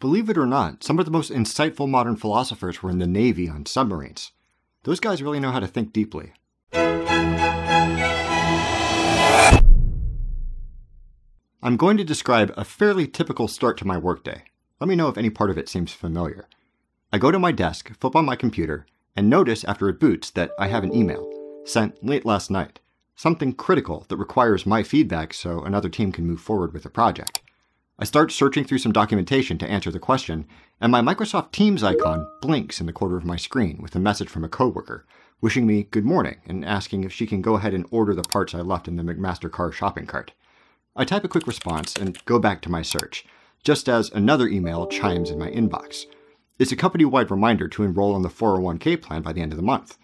Believe it or not, some of the most insightful modern philosophers were in the Navy on submarines. Those guys really know how to think deeply. I'm going to describe a fairly typical start to my workday. Let me know if any part of it seems familiar. I go to my desk, flip on my computer, and notice after it boots that I have an email sent late last night. Something critical that requires my feedback so another team can move forward with the project. I start searching through some documentation to answer the question, and my Microsoft Teams icon blinks in the corner of my screen with a message from a coworker, wishing me good morning and asking if she can go ahead and order the parts I left in the McMaster-Carr shopping cart. I type a quick response and go back to my search, just as another email chimes in my inbox. It's a company wide reminder to enroll in the 401k plan by the end of the month.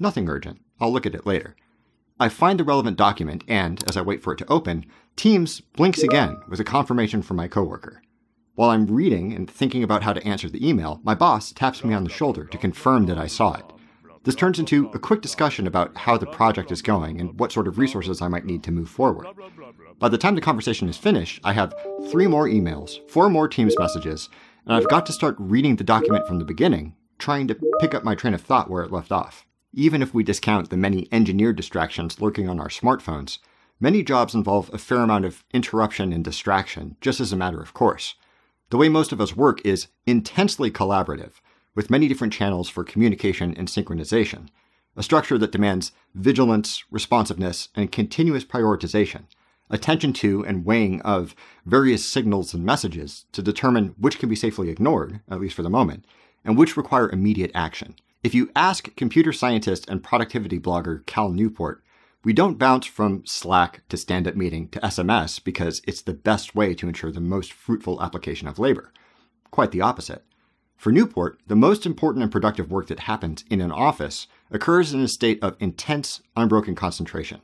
Nothing urgent. I'll look at it later. I find the relevant document, and as I wait for it to open, Teams blinks again with a confirmation from my coworker. While I'm reading and thinking about how to answer the email, my boss taps me on the shoulder to confirm that I saw it. This turns into a quick discussion about how the project is going and what sort of resources I might need to move forward. By the time the conversation is finished, I have three more emails, four more Teams messages, and I've got to start reading the document from the beginning, trying to pick up my train of thought where it left off. Even if we discount the many engineered distractions lurking on our smartphones, many jobs involve a fair amount of interruption and distraction, just as a matter of course. The way most of us work is intensely collaborative, with many different channels for communication and synchronization, a structure that demands vigilance, responsiveness, and continuous prioritization, attention to and weighing of various signals and messages to determine which can be safely ignored, at least for the moment, and which require immediate action. If you ask computer scientist and productivity blogger Cal Newport, we don't bounce from Slack to stand up meeting to SMS because it's the best way to ensure the most fruitful application of labor. Quite the opposite. For Newport, the most important and productive work that happens in an office occurs in a state of intense, unbroken concentration.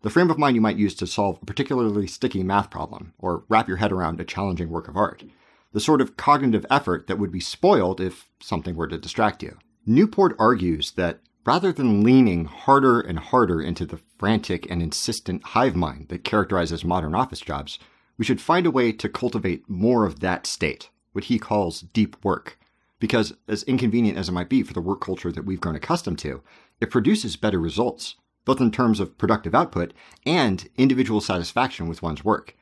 The frame of mind you might use to solve a particularly sticky math problem or wrap your head around a challenging work of art. The sort of cognitive effort that would be spoiled if something were to distract you. Newport argues that rather than leaning harder and harder into the frantic and insistent hive mind that characterizes modern office jobs, we should find a way to cultivate more of that state, what he calls deep work. Because, as inconvenient as it might be for the work culture that we've grown accustomed to, it produces better results, both in terms of productive output and individual satisfaction with one's work.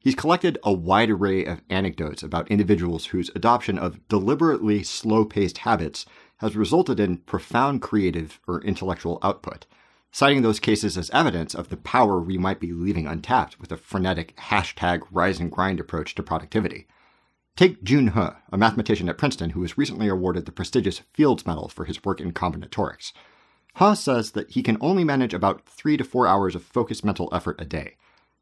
He's collected a wide array of anecdotes about individuals whose adoption of deliberately slow paced habits has resulted in profound creative or intellectual output, citing those cases as evidence of the power we might be leaving untapped with a frenetic hashtag rise and grind approach to productivity. Take June Huh, a mathematician at Princeton who was recently awarded the prestigious Fields Medal for his work in combinatorics. He says that he can only manage about three to four hours of focused mental effort a day.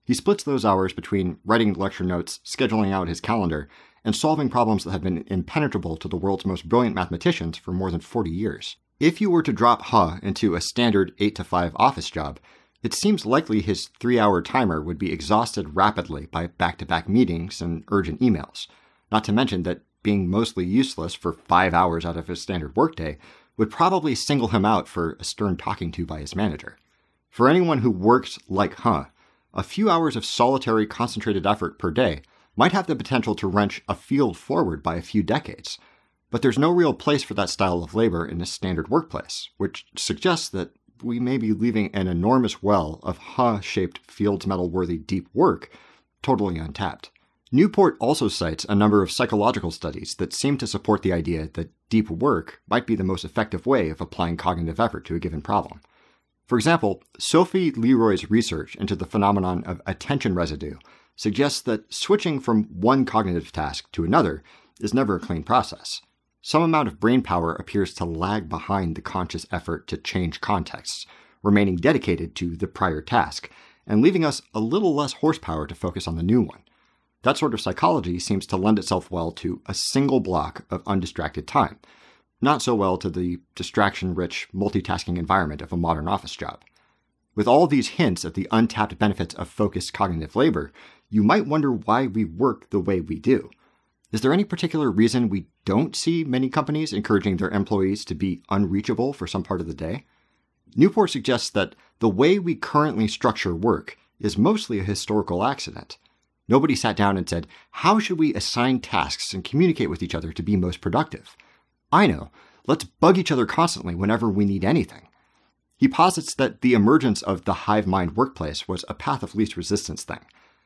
He splits those hours between writing lecture notes, scheduling out his calendar, and solving problems that have been impenetrable to the world's most brilliant mathematicians for more than 40 years. If you were to drop Huh into a standard 8 to 5 office job, it seems likely his three hour timer would be exhausted rapidly by back to back meetings and urgent emails. Not to mention that being mostly useless for five hours out of his standard workday would probably single him out for a stern talking to by his manager. For anyone who works like Huh, a few hours of solitary concentrated effort per day might have the potential to wrench a field forward by a few decades. But there's no real place for that style of labor in a standard workplace, which suggests that we may be leaving an enormous well of Huh shaped Fields Medal worthy deep work totally untapped. Newport also cites a number of psychological studies that seem to support the idea that deep work might be the most effective way of applying cognitive effort to a given problem. For example, Sophie Leroy's research into the phenomenon of attention residue suggests that switching from one cognitive task to another is never a clean process. Some amount of brain power appears to lag behind the conscious effort to change contexts, remaining dedicated to the prior task, and leaving us a little less horsepower to focus on the new one. That sort of psychology seems to lend itself well to a single block of undistracted time, not so well to the distraction rich, multitasking environment of a modern office job. With all these hints at the untapped benefits of focused cognitive labor, you might wonder why we work the way we do. Is there any particular reason we don't see many companies encouraging their employees to be unreachable for some part of the day? Newport suggests that the way we currently structure work is mostly a historical accident. Nobody sat down and said, How should we assign tasks and communicate with each other to be most productive? I know. Let's bug each other constantly whenever we need anything. He posits that the emergence of the hive mind workplace was a path of least resistance thing.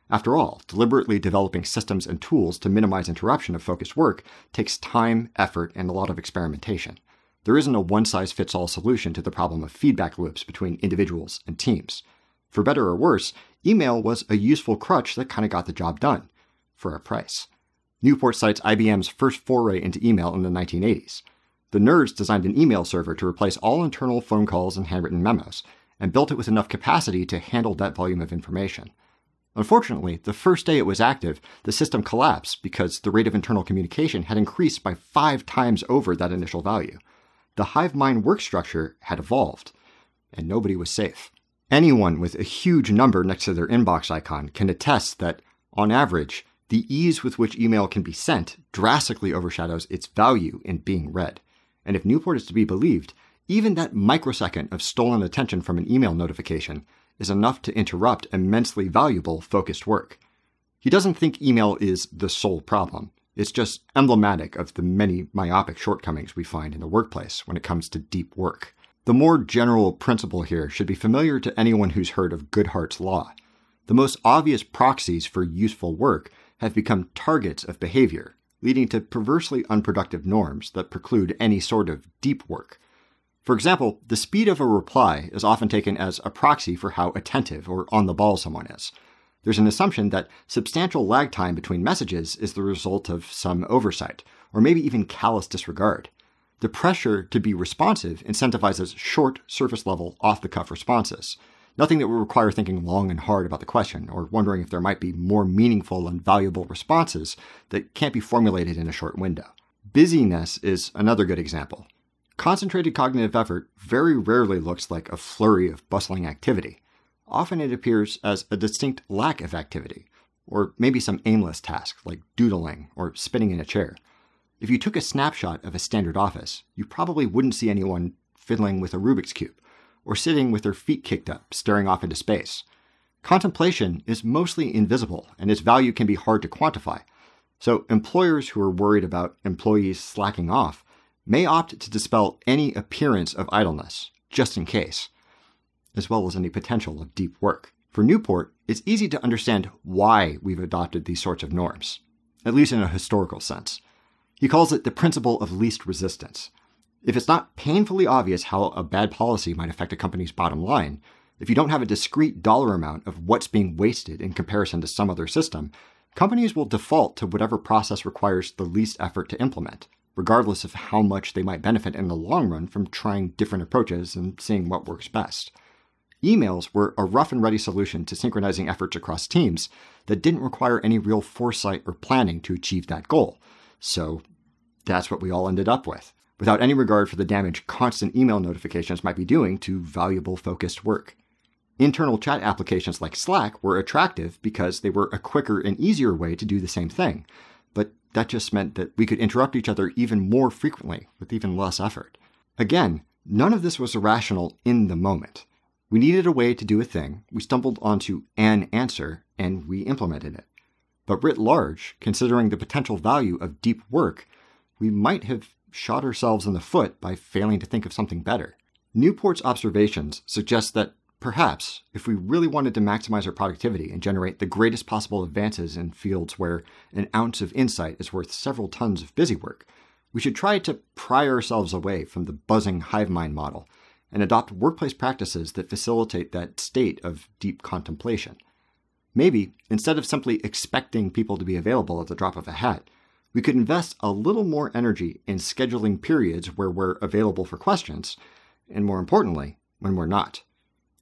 After all, deliberately developing systems and tools to minimize interruption of focused work takes time, effort, and a lot of experimentation. There isn't a one size fits all solution to the problem of feedback loops between individuals and teams. For better or worse, email was a useful crutch that kind of got the job done, for a price. Newport cites IBM's first foray into email in the 1980s. The nerds designed an email server to replace all internal phone calls and handwritten memos, and built it with enough capacity to handle that volume of information. Unfortunately, the first day it was active, the system collapsed because the rate of internal communication had increased by five times over that initial value. The hive mind work structure had evolved, and nobody was safe. Anyone with a huge number next to their inbox icon can attest that, on average, the ease with which email can be sent drastically overshadows its value in being read. And if Newport is to be believed, even that microsecond of stolen attention from an email notification is enough to interrupt immensely valuable focused work. He doesn't think email is the sole problem. It's just emblematic of the many myopic shortcomings we find in the workplace when it comes to deep work. The more general principle here should be familiar to anyone who's heard of Goodhart's Law. The most obvious proxies for useful work have become targets of behavior, leading to perversely unproductive norms that preclude any sort of deep work. For example, the speed of a reply is often taken as a proxy for how attentive or on the ball someone is. There's an assumption that substantial lag time between messages is the result of some oversight, or maybe even callous disregard. The pressure to be responsive incentivizes short, surface level, off the cuff responses. Nothing that would require thinking long and hard about the question, or wondering if there might be more meaningful and valuable responses that can't be formulated in a short window. Busyness is another good example. Concentrated cognitive effort very rarely looks like a flurry of bustling activity. Often it appears as a distinct lack of activity, or maybe some aimless task like doodling or spinning in a chair. If you took a snapshot of a standard office, you probably wouldn't see anyone fiddling with a Rubik's Cube or sitting with their feet kicked up, staring off into space. Contemplation is mostly invisible, and its value can be hard to quantify. So, employers who are worried about employees slacking off may opt to dispel any appearance of idleness, just in case, as well as any potential of deep work. For Newport, it's easy to understand why we've adopted these sorts of norms, at least in a historical sense. He calls it the principle of least resistance. If it's not painfully obvious how a bad policy might affect a company's bottom line, if you don't have a discrete dollar amount of what's being wasted in comparison to some other system, companies will default to whatever process requires the least effort to implement regardless of how much they might benefit in the long run from trying different approaches and seeing what works best. Emails were a rough and ready solution to synchronizing efforts across teams that didn't require any real foresight or planning to achieve that goal. So that's what we all ended up with, without any regard for the damage constant email notifications might be doing to valuable focused work. Internal chat applications like Slack were attractive because they were a quicker and easier way to do the same thing, that just meant that we could interrupt each other even more frequently with even less effort. Again, none of this was irrational in the moment. We needed a way to do a thing, we stumbled onto an answer, and we implemented it. But writ large, considering the potential value of deep work, we might have shot ourselves in the foot by failing to think of something better. Newport's observations suggest that Perhaps, if we really wanted to maximize our productivity and generate the greatest possible advances in fields where an ounce of insight is worth several tons of busy work, we should try to pry ourselves away from the buzzing hive mind model and adopt workplace practices that facilitate that state of deep contemplation. Maybe, instead of simply expecting people to be available at the drop of a hat, we could invest a little more energy in scheduling periods where we're available for questions, and more importantly, when we're not.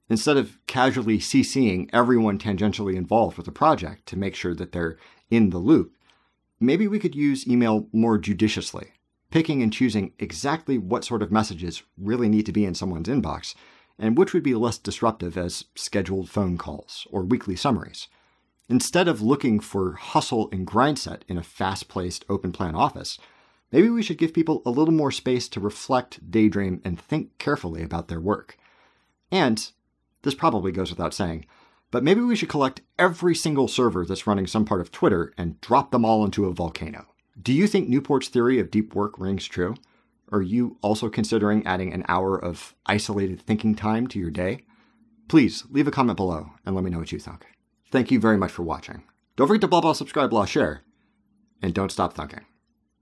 Instead of casually CCing everyone tangentially involved with the project to make sure that they're in the loop, maybe we could use email more judiciously, picking and choosing exactly what sort of messages really need to be in someone's inbox and which would be less disruptive as scheduled phone calls or weekly summaries. Instead of looking for hustle and grind set in a fast paced open plan office, maybe we should give people a little more space to reflect, daydream, and think carefully about their work. And this probably goes without saying, But maybe we should collect every single server that's running some part of Twitter and drop them all into a volcano. Do you think Newport's theory of deep work rings true? Are you also considering adding an hour of isolated thinking time to your day? Please leave a comment below and let me know what you think. Thank you very much for watching. Don't forget to blah blah subscribe blah share, and don't stop thinking.